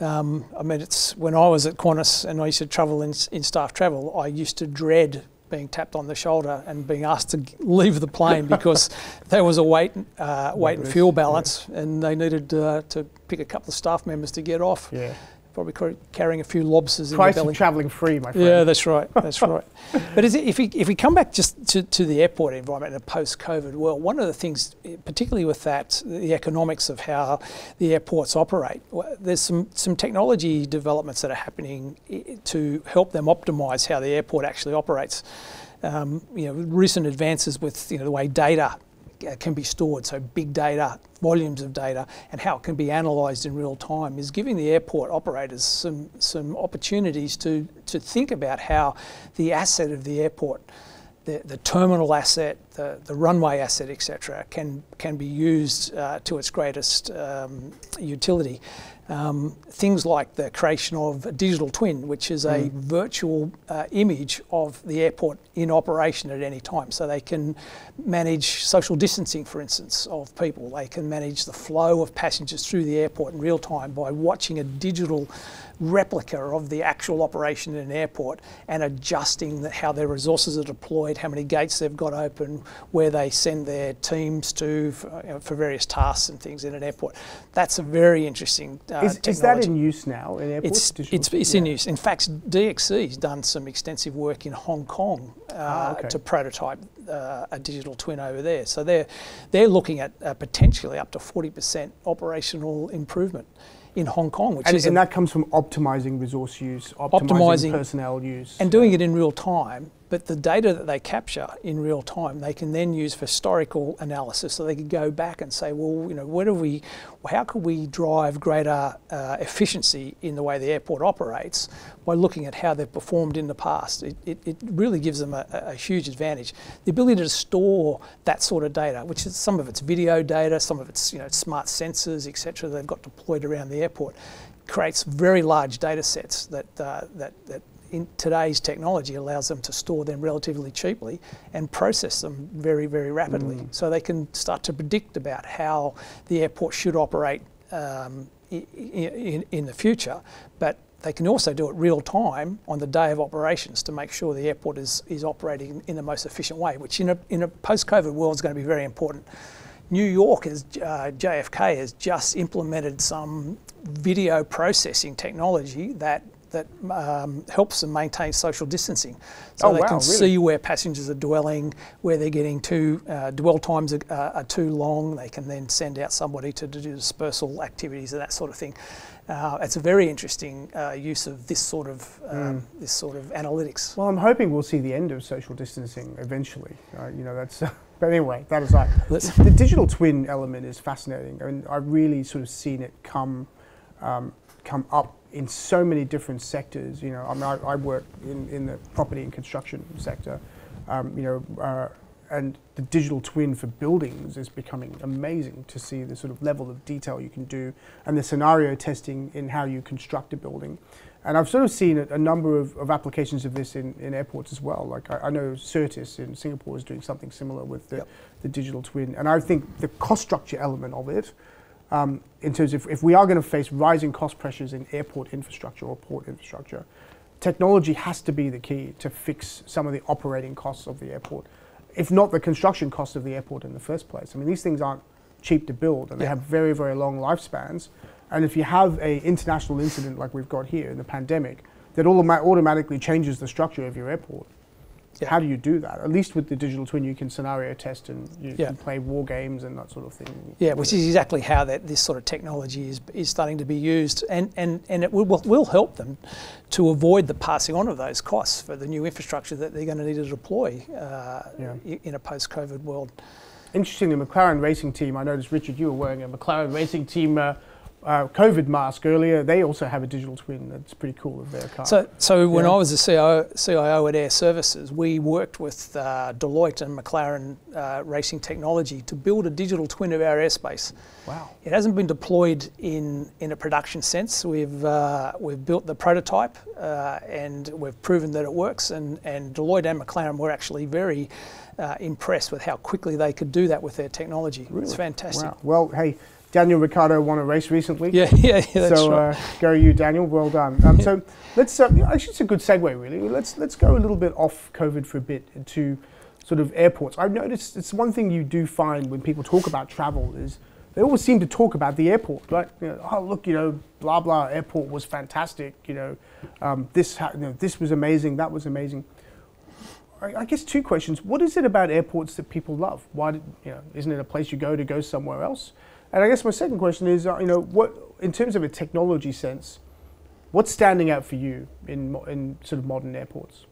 Um, I mean, it's when I was at Qantas and I used to travel in, in staff travel, I used to dread being tapped on the shoulder and being asked to leave the plane because there was a weight uh, weight and fuel balance, yeah. and they needed uh, to pick a couple of staff members to get off. Yeah probably carrying a few lobsters in Price the belly. travelling free, my friend. Yeah, that's right. That's right. But it, if we if we come back just to, to the airport environment in a post-COVID world, one of the things, particularly with that, the economics of how the airports operate, there's some some technology developments that are happening to help them optimise how the airport actually operates. Um, you know, recent advances with you know the way data can be stored, so big data, volumes of data, and how it can be analysed in real time is giving the airport operators some, some opportunities to, to think about how the asset of the airport, the, the terminal asset, the, the runway asset, etc., can, can be used uh, to its greatest um, utility um, things like the creation of a digital twin, which is a mm. virtual uh, image of the airport in operation at any time. So they can manage social distancing, for instance, of people. They can manage the flow of passengers through the airport in real time by watching a digital replica of the actual operation in an airport and adjusting the, how their resources are deployed, how many gates they've got open, where they send their teams to for, you know, for various tasks and things in an airport. That's a very interesting uh, is, technology. is that in use now in airports? It's, it's, it's in use. In fact, DXC's done some extensive work in Hong Kong uh, Ah, okay. to prototype uh, a digital twin over there. So they're they're looking at uh, potentially up to forty percent operational improvement in Hong Kong, which And, is and a- that comes from optimizing resource use, optimizing, Optimizing- personnel use. and doing it in real time. But the data that they capture in real time, they can then use for historical analysis. So they could go back and say, well, you know, where do we, how could we drive greater uh, efficiency in the way the airport operates by looking at how they've performed in the past? It, it, it really gives them a, a huge advantage. The ability to store that sort of data, which is some of it's video data, some of it's you know smart sensors, etc. They've got deployed around the airport, creates very large data sets that uh, that that in today's technology allows them to store them relatively cheaply and process them very, very rapidly. So they can start to predict about how the airport should operate um, in, in the future. But they can also do it real time on the day of operations to make sure the airport is, is operating in the most efficient way, which in a, in a post COVID world is going to be very important. New York is uh, JFK has just implemented some video processing technology that that um, helps them maintain social distancing. So Oh, they wow, can really? see where passengers are dwelling, where they're getting too uh, dwell times are, uh, are too long. They can then send out somebody to do dispersal activities and that sort of thing. Uh, it's a very interesting uh, use of this sort of um, this sort of analytics. Well, I'm hoping we'll see the end of social distancing eventually. Uh, you know, that's. but anyway, that aside, the digital twin element is fascinating. I mean, I've really sort of seen it come, um, come up in so many different sectors. You know, I mean, I, I work in, in the property and construction sector. Um, you know, uh, and the digital twin for buildings is becoming amazing to see the sort of level of detail you can do and the scenario testing in how you construct a building. And I've sort of seen a, a number of, of applications of this in, in airports as well. Like I, I know Certis in Singapore is doing something similar with the, Yep. the digital twin. And I think the cost structure element of it, um, in terms of if we are going to face rising cost pressures in airport infrastructure or port infrastructure, technology has to be the key to fix some of the operating costs of the airport, if not the construction cost of the airport in the first place. I mean, these things aren't cheap to build, and they have very, very long lifespans. And if you have a international incident like we've got here in the pandemic, that automa- automatically changes the structure of your airport. Yeah. How do you do that? At least with the digital twin, you can scenario test and you Yeah. can play war games and that sort of thing. Yeah, which is exactly how that this sort of technology is, is starting to be used, and, and, and it will, will, help them to avoid the passing on of those costs for the new infrastructure that they're going to need to deploy uh, Yeah. in a post-COVID world. Interestingly, McLaren Racing Team, I noticed, Richard, you were wearing a McLaren Racing Team uh, uh, COVID mask earlier. They also have a digital twin that's pretty cool of their car. So, so when I was a CIO, CIO at Airservices, we worked with uh, Deloitte and McLaren uh, Racing Technology to build a digital twin of our airspace. wow. It hasn't been deployed in, in a production sense. We've, uh, we've built the prototype uh, and we've proven that it works. And, and Deloitte and McLaren were actually very uh, impressed with how quickly they could do that with their technology. It's fantastic. Wow. Well, hey, Daniel Ricciardo won a race recently. Yeah, yeah, yeah, that's so right. uh, go you, Daniel. Well done. Um, so let's. Uh, actually, it's a good segue, really. Let's let's go a little bit off COVID for a bit into sort of airports. I've noticed it's one thing you do find when people talk about travel is they always seem to talk about the airport, right? You know, oh, look, you know, blah blah. Airport was fantastic. You know, um, this ha- you know, this was amazing. That was amazing. I, I guess two questions. What is it about airports that people love? Why, did, you know, isn't it a place you go to go somewhere else? And I guess my second question is, uh, you know, what in terms of a technology sense, what's standing out for you in in sort of modern airports?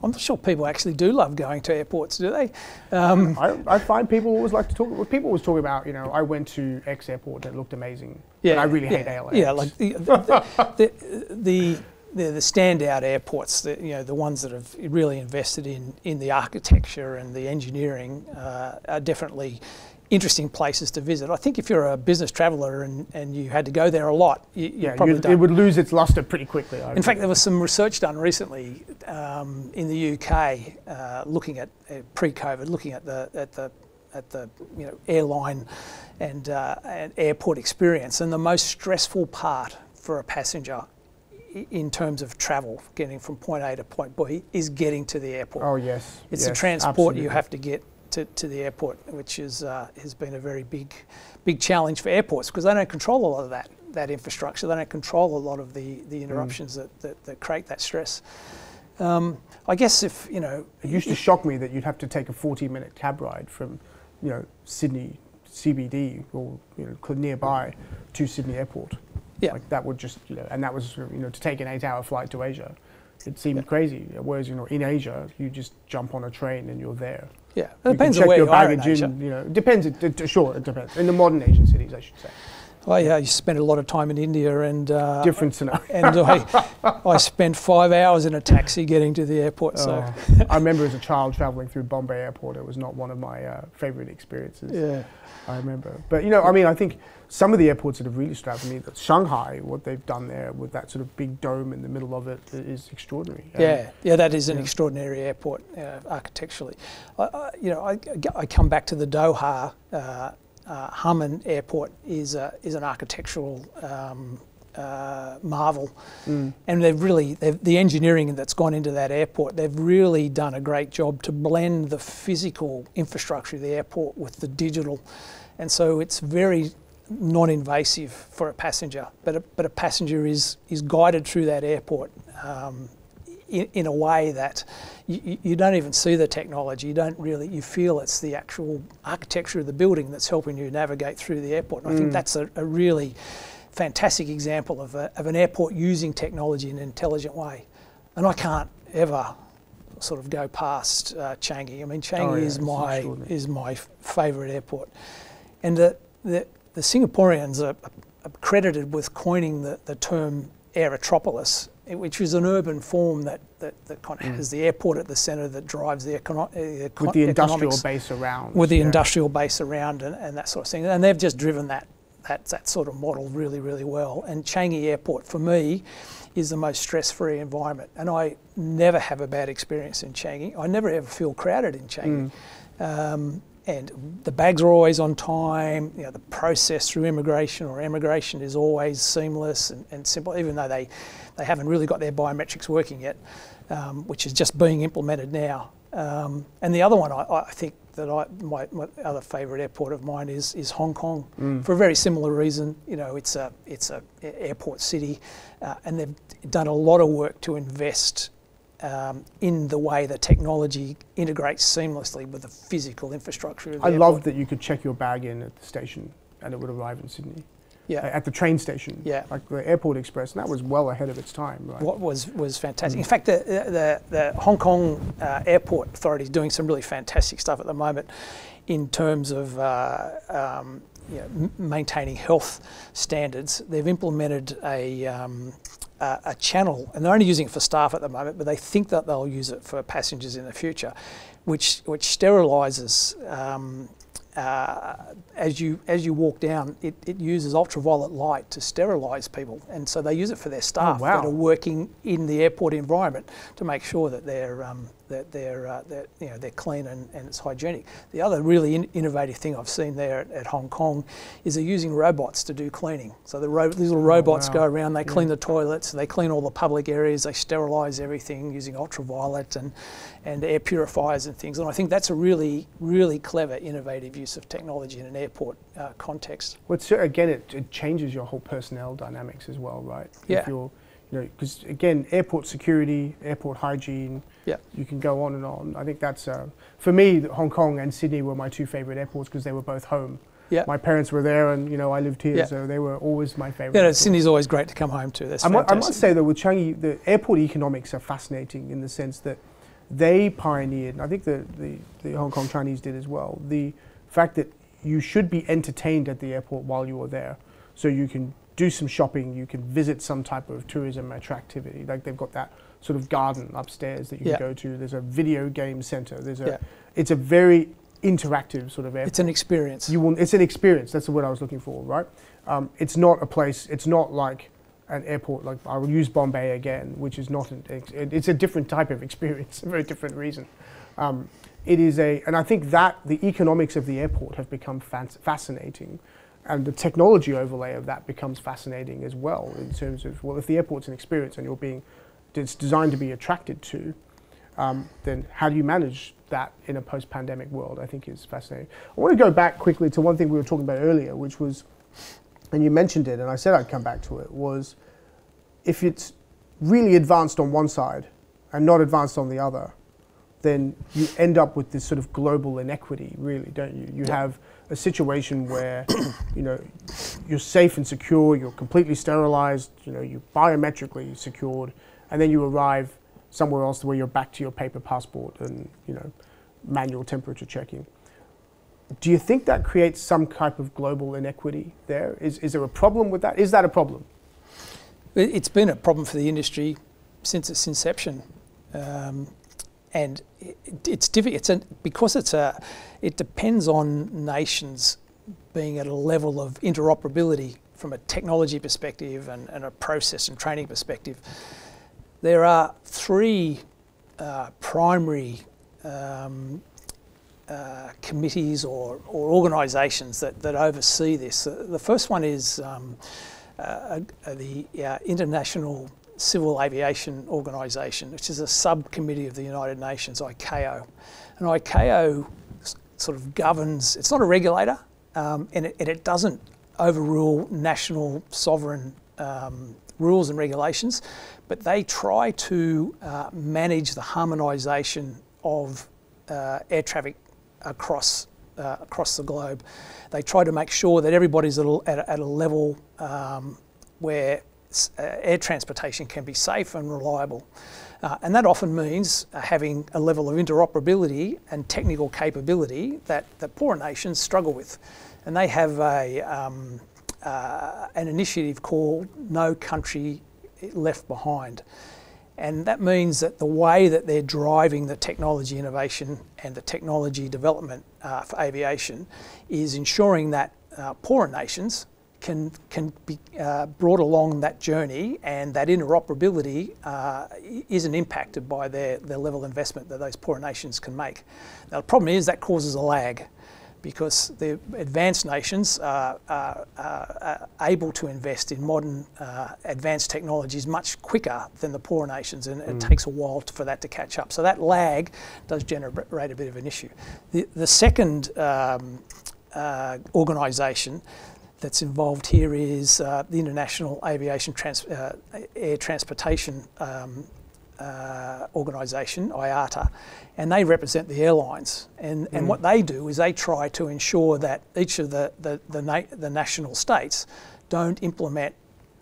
I'm not sure people actually do love going to airports, do they? Um, I, I find people always like to talk. People always talk about, you know, I went to X airport and it looked amazing. but I really yeah, hate ALX. Yeah, like the the, the, the, the, the standout airports, the, you know, the ones that have really invested in, in the architecture and the engineering uh, are definitely interesting places to visit. I think if you're a business traveller and, and you had to go there a lot, you, you yeah, probably you'd- don't. it would lose its luster pretty quickly. I In fact, there was some research done recently um, in the UK, uh, looking at uh, pre-COVID, looking at the at the at the you know airline and, uh, and airport experience, and the most stressful part for a passenger in terms of travel, getting from point A to point B, is getting to the airport. Oh yes, it's yes, the transport absolutely. you have to get to, to the airport, which is uh, has been a very big big challenge for airports because they don't control a lot of that that infrastructure. They don't control a lot of the the interruptions that, that, that create that stress. Um, I guess if you know, It used to shock me that you'd have to take a 40-minute cab ride from, you know, Sydney CBD or you know nearby to Sydney Airport. Yeah. Like that would just you know, and that was you know to take an eight-hour flight to Asia. It seemed crazy. Whereas you know in Asia you just jump on a train and you're there. yeah, it You depends on where your you are in Asia. in. You know, depends. It, it- sure, it depends. In the modern Asian cities, I should say. I uh, you spent a lot of time in India and uh, Different scenario. and I, I spent five hours in a taxi getting to the airport. So Oh, I remember as a child traveling through Bombay Airport. It was not one of my uh, favorite experiences. yeah, I remember. But you know, I mean, I think some of the airports that have really for me, that Shanghai, what they've done there with that sort of big dome in the middle of it is extraordinary. Yeah, yeah. That is an yeah. extraordinary airport uh, architecturally. I, I, you know, I, I come back to the Doha. Uh, uh, Hamad Airport is a, is an architectural um, uh, marvel, Mm. and they've really they've, the engineering that's gone into that airport. They've really done a great job to blend the physical infrastructure of the airport with the digital, and so it's very non-invasive for a passenger. But a, but a passenger is is guided through that airport. Um, in, in a way that you, you- don't even see the technology. You don't really, you feel it's the actual architecture of the building that's helping you navigate through the airport. And I think that's a, a really fantastic example of, a, of an airport using technology in an intelligent way. And I can't ever sort of go past uh, Changi. I mean, Changi Oh, yeah, is my is my favourite airport, and the the, the Singaporeans are, are credited with coining the, the term aerotropolis, which is an urban form that that, that kind of has the airport at the centre that drives the, econo- uh, the Mm. with the industrial base around. with the yeah. industrial base around and, and that sort of thing. And they've just driven that, that, that sort of model really, really well. And Changi Airport, for me, is the most stress-free environment. And I never have a bad experience in Changi. I never ever feel crowded in Changi. Um, and the bags are always on time. You know, the process through immigration or emigration is always seamless and, and simple, even though they, they haven't really got their biometrics working yet, um, which is just being implemented now. Um, and the other one, I, I think that I, my, my other favourite airport of mine is, is Hong Kong, for a very similar reason. You know, it's a it's a a- airport city, uh, and they've done a lot of work to invest um, in the way that technology integrates seamlessly with the physical infrastructure. Of the I loved that you could check your bag in at the station and it would arrive in Sydney. Yeah. Uh, At the train station. Yeah. Like the Airport Express, and that was well ahead of its time. Right? what was was fantastic. In fact, the the, the Hong Kong uh, Airport Authority is doing some really fantastic stuff at the moment in terms of uh, um, you know, m- maintaining health standards. They've implemented a um, a a channel, and they're only using it for staff at the moment, but they think that they'll use it for passengers in the future, which which sterilises. Um, uh, as you as you walk down, it, it uses ultraviolet light to sterilise people, and so they use it for their staff wow. that are working in the airport environment to make sure that they're um, that they're, uh, that you know they're clean and, and it's hygienic. The other really in- innovative thing I've seen there at, at Hong Kong is they're using robots to do cleaning. So the ro- these little robots wow. go around, they clean the toilets, they clean all the public areas, they sterilise everything using ultraviolet and and air purifiers and things. And I think that's a really really clever, innovative use of technology in an airport uh, context. Well, again, it, it changes your whole personnel dynamics as well, right? Yeah. If you're, know, because again, airport security, airport hygiene, Yeah. you can go on and on. I think that's, uh, for me, Hong Kong and Sydney were my two favorite airports because they were both home. Yeah. My parents were there and, you know, I lived here, Yeah. so they were always my favorite. You know. Sydney's always great to come home to. That's I might, I must say though, with Changi, the airport economics are fascinating in the sense that they pioneered, and I think the, the, the Hong Kong Chinese did as well, the fact that you should be entertained at the airport while you are there. So you can do some shopping, you can visit some type of tourism attractivity. Like they've got that sort of garden upstairs that you Yeah. can go to. There's a video game center. There's a, Yeah. it's a very interactive sort of airport. It's an experience. You will, it's an experience. That's the word I was looking for, right? Um, it's not a place. It's not like an airport. Like I will use Bombay again, which is not. An, ex- it's a different type of experience, a very different reason. Um, it is a, and I think that the economics of the airport have become fascinating and the technology overlay of that becomes fascinating as well in terms of well if the airport's an experience and you're being it's designed to be attracted to um, then how do you manage that in a post-pandemic world i think is fascinating. I want to go back quickly to one thing we were talking about earlier which was and you mentioned it and i said i'd come back to it was if it's really advanced on one side and not advanced on the other then you end up with this sort of global inequity really don't you? You have a situation where you know you're safe and secure, you're completely sterilized, you know you're biometrically secured, and then you arrive somewhere else where you're back to your paper passport and you know manual temperature checking. Do you think that creates some type of global inequity there? Is, is there a problem with that? Is that a problem? It's been a problem for the industry since its inception. Um, and it, it's difficult. It's because it's a, it depends on nations being at a level of interoperability from a technology perspective and, and a process and training perspective. There are three uh, primary um, uh, committees or, or organisations that, that oversee this. The first one is um, uh, uh, the uh, International Civil Aviation Organisation, which is a subcommittee of the United Nations, ICAO. And ICAO sort of governs, it's not a regulator, um, and, it, and, it, doesn't overrule national sovereign um, rules and regulations, but they try to uh, manage the harmonisation of uh, air traffic across uh, across the globe. They try to make sure that everybody's at a, at a, level um, where air transportation can be safe and reliable. Uh, and that often means uh, having a level of interoperability and technical capability that, that poorer nations struggle with. And they have a, um, uh, an initiative called No Country Left Behind. And that means that the way that they're driving the technology innovation and the technology development uh, for aviation is ensuring that uh, poorer nations can, can be uh, brought along that journey and that interoperability uh, isn't impacted by their, their level of investment that those poorer nations can make. Now, the problem is that causes a lag because the advanced nations are, are, are able to invest in modern uh, advanced technologies much quicker than the poorer nations, and mm. it takes a while to, for that to catch up. So that lag does generate a bit of an issue. The, the second um, uh, organisation that's involved here is uh, the International Aviation Trans uh, Air Transportation um, uh, Organisation, IATA, and they represent the airlines. And, mm. and what they do is they try to ensure that each of the, the, the, na the national states don't implement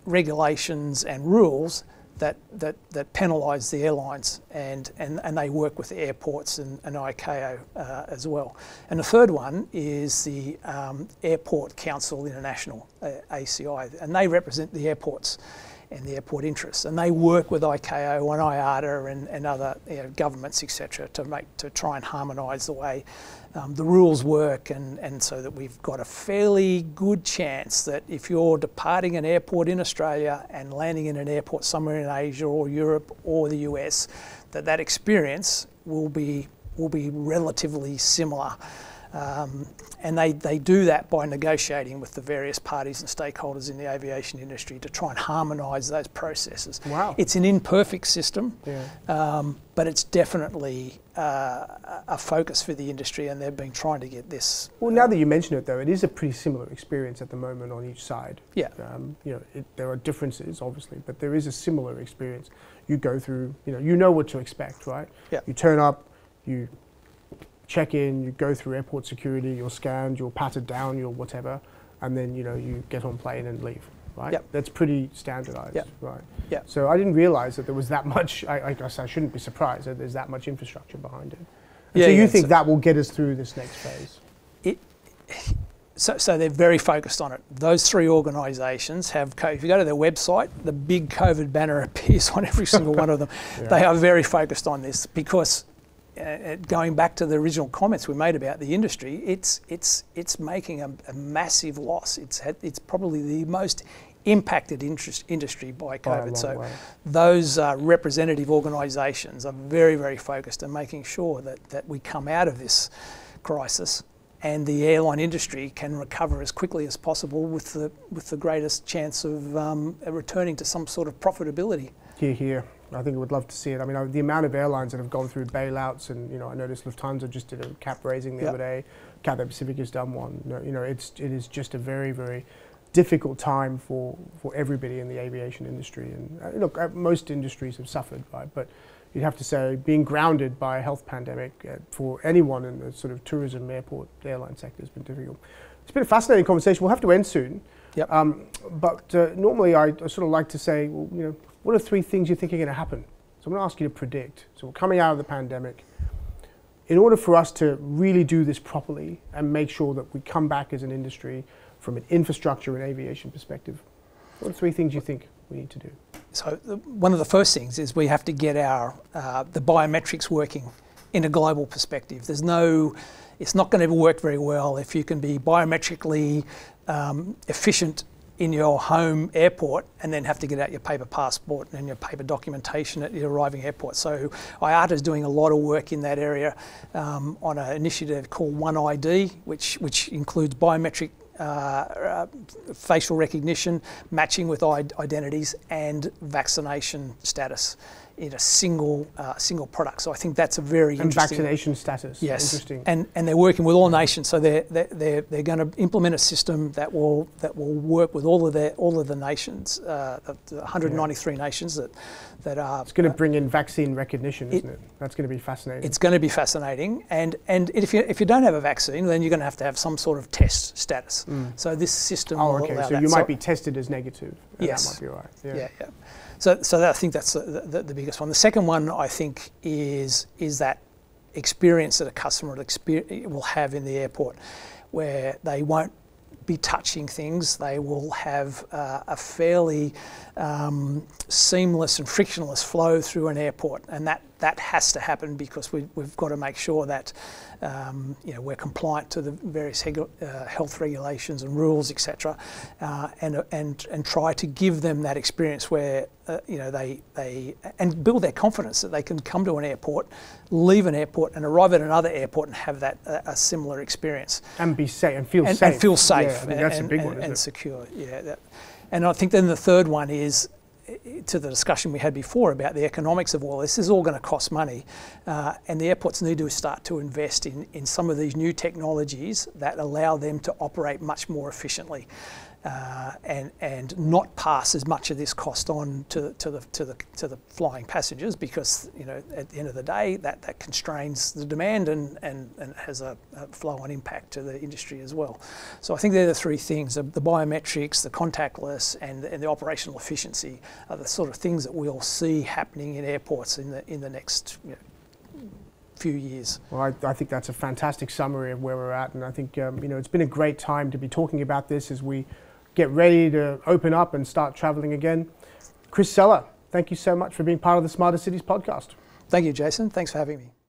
regulations and rules that, that, that penalise the airlines and, and, and they work with the airports and, and ICAO uh, as well. And the third one is the um, Airport Council International, uh, ACI, and they represent the airports and the airport interests. And they work with ICAO and IATA and, and other you know, governments, etc., to make to try and harmonise the way um, the rules work, and, and so that we've got a fairly good chance that if you're departing an airport in Australia and landing in an airport somewhere in Asia or Europe or the US, that that experience will be will be relatively similar. Um, and they, they do that by negotiating with the various parties and stakeholders in the aviation industry to try and harmonise those processes. Wow. It's an imperfect system, yeah. um, but it's definitely uh, a focus for the industry, and they've been trying to get this. Well, now that you mention it, though, it is a pretty similar experience at the moment on each side. Yeah. Um, you know, it, there are differences, obviously, but there is a similar experience. You go through, you know, you know what to expect, right? Yeah. You turn up, you check in, you go through airport security, you're scanned, you're patted down, you're whatever, and then you know you get on plane and leave. Right. Yep. That's pretty standardized. Yep. Right. Yeah. So I didn't realize that there was that much. I, I, guess I shouldn't be surprised that there's that much infrastructure behind it. And yeah, so you yeah, think so that will get us through this next phase? It, so, so they're very focused on it. Those three organisations have, if you go to their website, the big COVID banner appears on every single one of them. yeah. They are very focused on this because uh, going back to the original comments we made about the industry, it's it's it's making a, a massive loss. It's had, it's probably the most impacted interest, industry by COVID. so way. those uh, representative organisations are very very focused on making sure that that we come out of this crisis and the airline industry can recover as quickly as possible with the with the greatest chance of um, returning to some sort of profitability. Here, here. I think I would love to see it. I mean, the amount of airlines that have gone through bailouts, and you know, I noticed Lufthansa just did a cap raising the yep. other day. Cathay Pacific has done one. You know, it's it is just a very, very difficult time for, for everybody in the aviation industry. And uh, look, uh, most industries have suffered, right? But you'd have to say being grounded by a health pandemic uh, for anyone in the sort of tourism, airport, airline sector has been difficult. It's been a fascinating conversation. We'll have to end soon. Yep. Um, but uh, normally I, I, sort of like to say, well, you know, what are three things you think are going to happen? So I'm going to ask you to predict. So we're coming out of the pandemic. In order for us to really do this properly and make sure that we come back as an industry from an infrastructure and aviation perspective, what are three things you think we need to do? So the, one of the first things is we have to get our uh, the biometrics working in a global perspective. There's no, it's not going to work very well if you can be biometrically um, efficient in your home airport and then have to get out your paper passport and your paper documentation at your arriving airport. So IATA is doing a lot of work in that area um, on an initiative called One ID, which, which includes biometric uh, uh, facial recognition, matching with identities, and vaccination status in a single uh, single product. So I think that's a very and interesting. vaccination status. Yes, interesting. And and they're working with all nations. So they're they're they're, they're going to implement a system that will that will work with all of their all of the nations, uh, the 193 yeah. nations that that are. It's going to bring in vaccine recognition, isn't it? That's going to be fascinating. It's going to be fascinating, and and if you if you don't have a vaccine, then you're going to have to have some sort of test status. Mm. So this system. Oh, okay. so that. you might so be tested as negative. Yes. That might be right. Yeah, yeah. yeah. So, so that, I think that's the, the, the, biggest one. The second one, I think, is is that experience that a customer will have in the airport, where they won't be touching things. They will have uh, a fairly um, seamless and frictionless flow through an airport, and that that has to happen because we, have got to make sure that um, you know we're compliant to the various uh, health regulations and rules, etc., uh, and and and try to give them that experience where uh, you know they they and build their confidence that they can come to an airport, leave an airport, and arrive at another airport and have that a similar experience and be safe and feel and, safe and feel safe yeah, that's and, a big one, and secure. Yeah, that, and I think then the third one is to the discussion we had before about the economics of all this, this is all going to cost money. Uh, and the airports need to start to invest in, in some of these new technologies that allow them to operate much more efficiently uh, and and not pass as much of this cost on to, to the to the to the flying passengers because you know at the end of the day that, that constrains the demand and, and, and has a, a flow on impact to the industry as well. So I think they're the three things: the, the biometrics, the contactless, and, and the operational efficiency are the sort of things that we'll see happening in airports in the in the next you know, few years. Well, I, I, think that's a fantastic summary of where we're at, and I think um, you know it's been a great time to be talking about this as we get ready to open up and start traveling again. Chris Seller, thank you so much for being part of the Smarter Cities podcast. Thank you, Jason. Thanks for having me.